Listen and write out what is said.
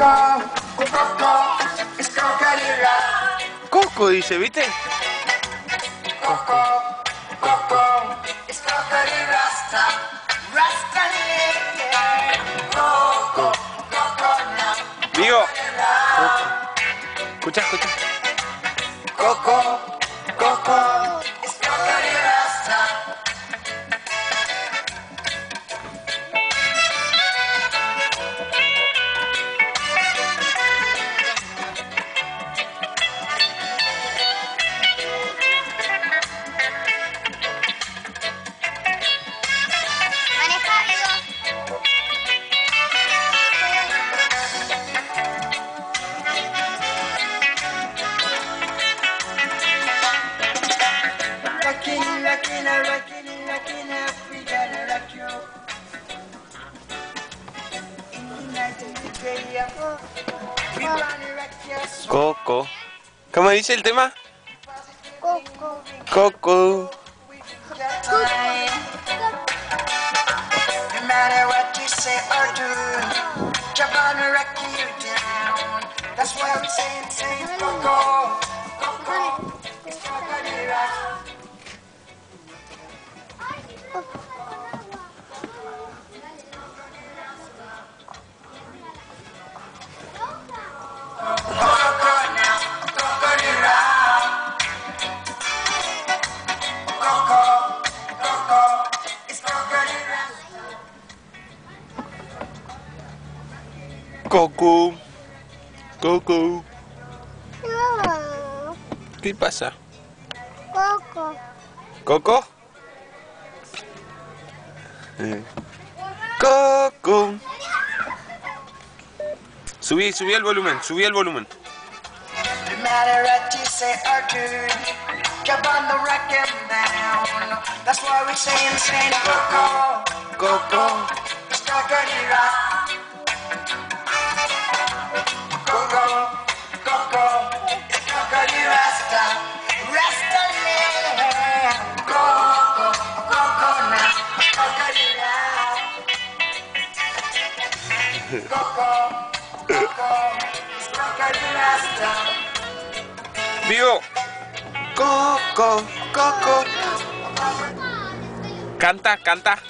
Coco, es Coco querida. Coco dice, ¿viste? Coco, Coco, es Coco y Rasta. Rasta Coco, Coco, no. Vivo. Escucha, escucha. Coco. Coco. ¿Cómo dice el tema? Coco. Coco. Coco. Coco. Coco. No. ¿Qué pasa? Coco. ¿Coco? Eh. Coco. Subí, subí el volumen, subí el volumen. Coco. Coco. Digo, Coco, Coco. Canta, canta.